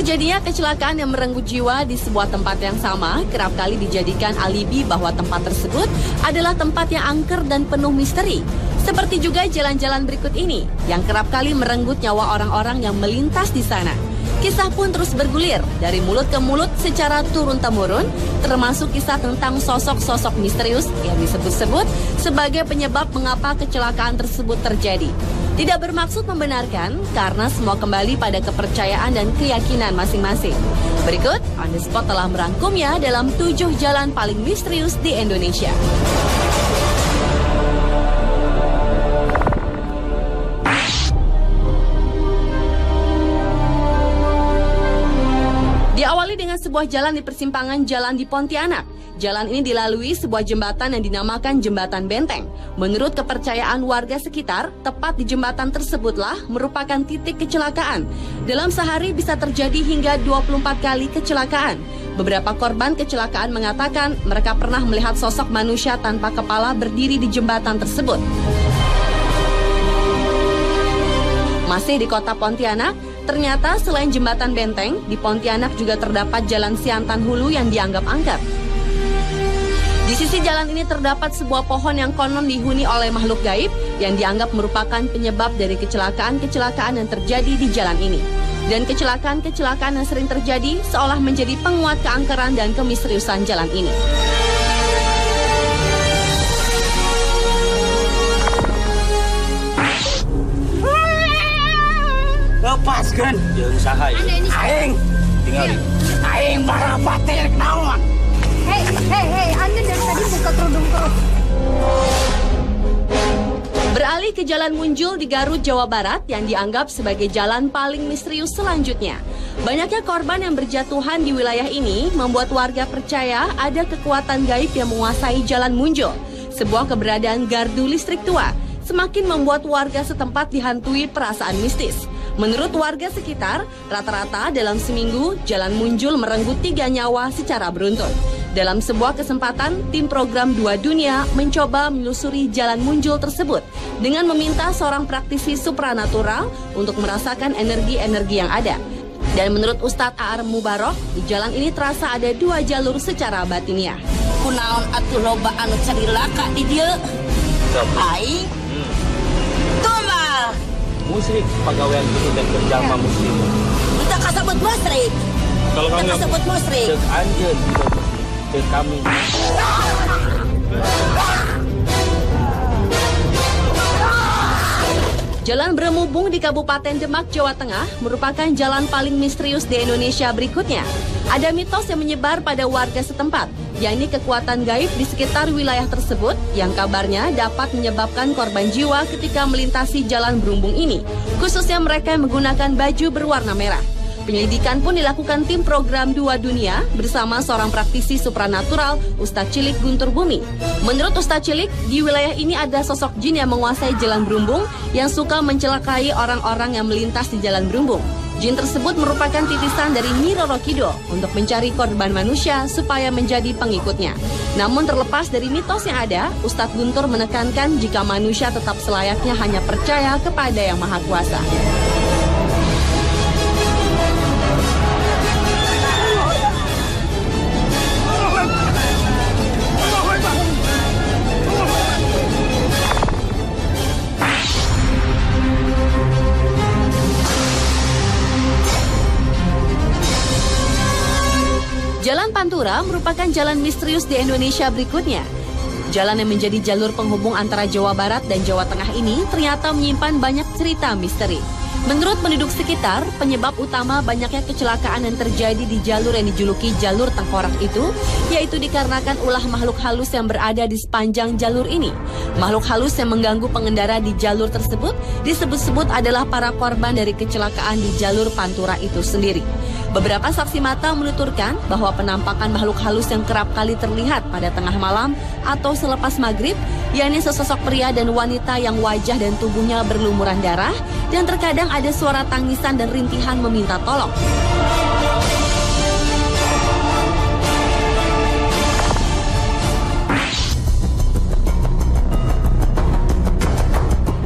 Terjadinya kecelakaan yang merenggut jiwa di sebuah tempat yang sama kerap kali dijadikan alibi bahwa tempat tersebut adalah tempat yang angker dan penuh misteri. Seperti juga jalan-jalan berikut ini yang kerap kali merenggut nyawa orang-orang yang melintas di sana. Kisah pun terus bergulir dari mulut ke mulut secara turun-temurun, termasuk kisah tentang sosok-sosok misterius yang disebut-sebut sebagai penyebab mengapa kecelakaan tersebut terjadi. Tidak bermaksud membenarkan karena semua kembali pada kepercayaan dan keyakinan masing-masing. Berikut, On The Spot telah merangkumnya dalam tujuh jalan paling misterius di Indonesia. Sebuah jalan di persimpangan jalan di Pontianak. Jalan ini dilalui sebuah jembatan yang dinamakan Jembatan Benteng. Menurut kepercayaan warga sekitar, tepat di jembatan tersebutlah merupakan titik kecelakaan. Dalam sehari bisa terjadi hingga 24 kali kecelakaan. Beberapa korban kecelakaan mengatakan mereka pernah melihat sosok manusia tanpa kepala berdiri di jembatan tersebut. Masih di kota Pontianak, ternyata selain jembatan benteng, di Pontianak juga terdapat jalan Siantan Hulu yang dianggap angker. Di sisi jalan ini terdapat sebuah pohon yang konon dihuni oleh makhluk gaib yang dianggap merupakan penyebab dari kecelakaan-kecelakaan yang terjadi di jalan ini. Dan kecelakaan-kecelakaan yang sering terjadi seolah menjadi penguat keangkeran dan kemisteriusan jalan ini. Lepaskan Jeung saha ieu? Aing Tinggal Aing para batik naon Hei, hei, hei, Anda dari tadi buka kerudung terus. Beralih ke Jalan Munjul di Garut, Jawa Barat yang dianggap sebagai jalan paling misterius selanjutnya. Banyaknya korban yang berjatuhan di wilayah ini membuat warga percaya ada kekuatan gaib yang menguasai Jalan Munjul. Sebuah keberadaan gardu listrik tua semakin membuat warga setempat dihantui perasaan mistis. Menurut warga sekitar, rata-rata dalam seminggu Jalan Munjul merenggut tiga nyawa secara beruntun. Dalam sebuah kesempatan, tim program Dua Dunia mencoba menelusuri jalan munjul tersebut dengan meminta seorang praktisi supranatural untuk merasakan energi-energi yang ada. Dan menurut Ustadz Aar Mubarok, di jalan ini terasa ada dua jalur secara batiniah. kunaon atuh loba anu carilaka di dieu aing musrik pegawaian gitu dan berjama muslim. kita kasebut musrik Kalau kamu kasebut musrik cek gitu cek kami. Jalan Beremubung di Kabupaten Demak, Jawa Tengah merupakan jalan paling misterius di Indonesia berikutnya. Ada mitos yang menyebar pada warga setempat, yakni kekuatan gaib di sekitar wilayah tersebut yang kabarnya dapat menyebabkan korban jiwa ketika melintasi jalan berumbung ini, khususnya mereka yang menggunakan baju berwarna merah. Penyelidikan pun dilakukan tim program Dua Dunia bersama seorang praktisi supranatural, Ustadz Cilik Guntur Bumi. Menurut Ustadz Cilik, di wilayah ini ada sosok jin yang menguasai jalan berumbung yang suka mencelakai orang-orang yang melintas di jalan berumbung. Jin tersebut merupakan titisan dari Nyi Roro Kidul untuk mencari korban manusia supaya menjadi pengikutnya. Namun terlepas dari mitos yang ada, Ustadz Guntur menekankan jika manusia tetap selayaknya hanya percaya kepada Yang Maha Kuasa. Pantura merupakan jalan misterius di Indonesia berikutnya. Jalan yang menjadi jalur penghubung antara Jawa Barat dan Jawa Tengah ini ternyata menyimpan banyak cerita misteri. Menurut penduduk sekitar, penyebab utama banyaknya kecelakaan yang terjadi di jalur yang dijuluki jalur tengkorak itu, yaitu dikarenakan ulah makhluk halus yang berada di sepanjang jalur ini. Makhluk halus yang mengganggu pengendara di jalur tersebut disebut-sebut adalah para korban dari kecelakaan di jalur Pantura itu sendiri. Beberapa saksi mata menuturkan bahwa penampakan makhluk halus yang kerap kali terlihat pada tengah malam atau selepas maghrib, yakni sesosok pria dan wanita yang wajah dan tubuhnya berlumuran darah, dan terkadang ada suara tangisan dan rintihan meminta tolong.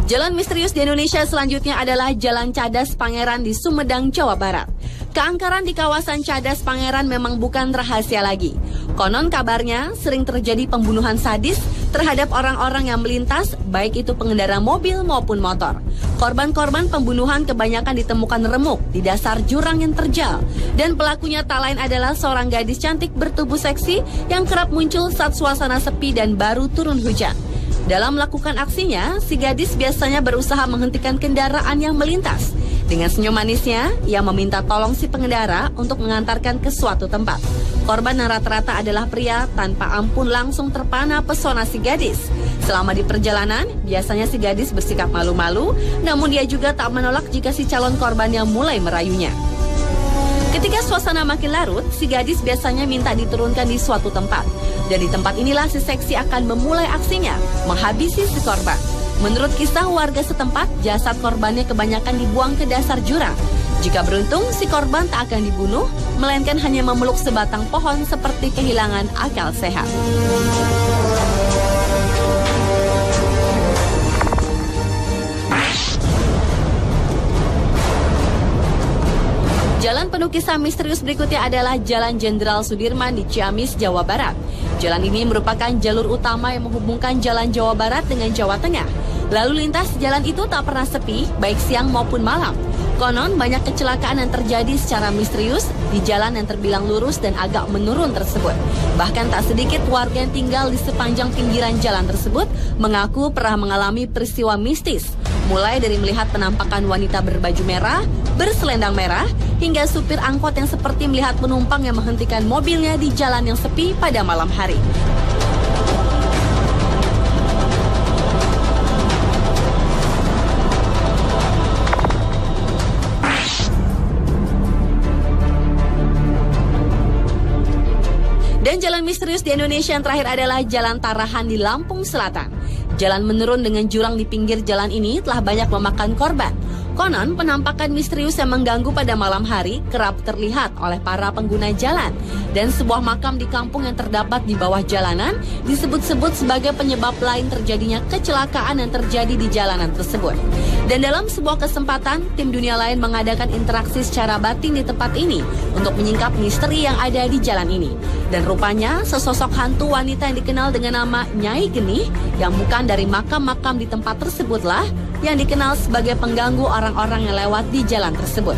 Jalan misterius di Indonesia selanjutnya adalah Jalan Cadas Pangeran di Sumedang, Jawa Barat. Keangkaran di kawasan Cadas Pangeran memang bukan rahasia lagi. Konon kabarnya sering terjadi pembunuhan sadis terhadap orang-orang yang melintas, baik itu pengendara mobil maupun motor. Korban-korban pembunuhan kebanyakan ditemukan remuk di dasar jurang yang terjal. Dan pelakunya tak lain adalah seorang gadis cantik bertubuh seksi yang kerap muncul saat suasana sepi dan baru turun hujan. Dalam melakukan aksinya, si gadis biasanya berusaha menghentikan kendaraan yang melintas. Dengan senyum manisnya, ia meminta tolong si pengendara untuk mengantarkan ke suatu tempat. Korban yang rata-rata adalah pria tanpa ampun langsung terpana pesona si gadis. Selama di perjalanan, biasanya si gadis bersikap malu-malu, namun dia juga tak menolak jika si calon korbannya mulai merayunya. Ketika suasana makin larut, si gadis biasanya minta diturunkan di suatu tempat. Dan di tempat inilah si seksi akan memulai aksinya, menghabisi si korban. Menurut kisah warga setempat, jasad korbannya kebanyakan dibuang ke dasar jurang. Jika beruntung, si korban tak akan dibunuh, melainkan hanya memeluk sebatang pohon seperti kehilangan akal sehat. Jalan penuh kisah misterius berikutnya adalah Jalan Jenderal Sudirman di Ciamis, Jawa Barat. Jalan ini merupakan jalur utama yang menghubungkan Jalan Jawa Barat dengan Jawa Tengah. Lalu lintas jalan itu tak pernah sepi, baik siang maupun malam. Konon banyak kecelakaan yang terjadi secara misterius di jalan yang terbilang lurus dan agak menurun tersebut. Bahkan tak sedikit warga yang tinggal di sepanjang pinggiran jalan tersebut mengaku pernah mengalami peristiwa mistis. Mulai dari melihat penampakan wanita berbaju merah, berselendang merah, hingga supir angkot yang seperti melihat penumpang yang menghentikan mobilnya di jalan yang sepi pada malam hari. Dan jalan misterius di Indonesia yang terakhir adalah Jalan Tarahan di Lampung Selatan. Jalan menurun dengan jurang di pinggir jalan ini telah banyak memakan korban. Konon, penampakan misterius yang mengganggu pada malam hari kerap terlihat oleh para pengguna jalan. Dan sebuah makam di kampung yang terdapat di bawah jalanan disebut-sebut sebagai penyebab lain terjadinya kecelakaan yang terjadi di jalanan tersebut. Dan dalam sebuah kesempatan, tim dunia lain mengadakan interaksi secara batin di tempat ini untuk menyingkap misteri yang ada di jalan ini. Dan rupanya, sesosok hantu wanita yang dikenal dengan nama Nyai Geni yang bukan dari makam-makam di tempat tersebutlah yang dikenal sebagai pengganggu orang-orang yang lewat di jalan tersebut.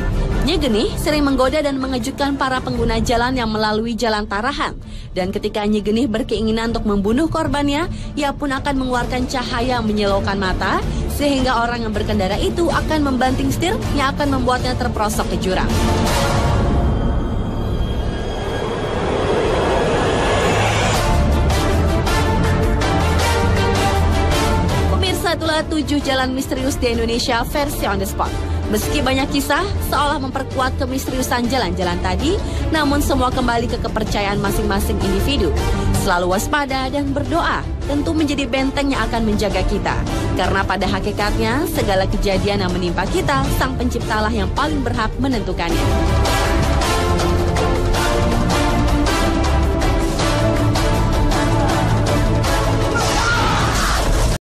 Nyai Geni sering menggoda dan mengejutkan para pengguna jalan yang melalui jalan Tarahan. Dan ketika Nyai Geni berkeinginan untuk membunuh korbannya, ia pun akan mengeluarkan cahaya menyilaukan mata, sehingga orang yang berkendara itu akan membanting setir yang akan membuatnya terperosok ke jurang. itulah tujuh jalan misterius di Indonesia versi on the spot. Meski banyak kisah seolah memperkuat kemisteriusan jalan-jalan tadi, namun semua kembali ke kepercayaan masing-masing individu. Selalu waspada dan berdoa tentu menjadi benteng yang akan menjaga kita. Karena pada hakikatnya segala kejadian yang menimpa kita, sang penciptalah yang paling berhak menentukannya.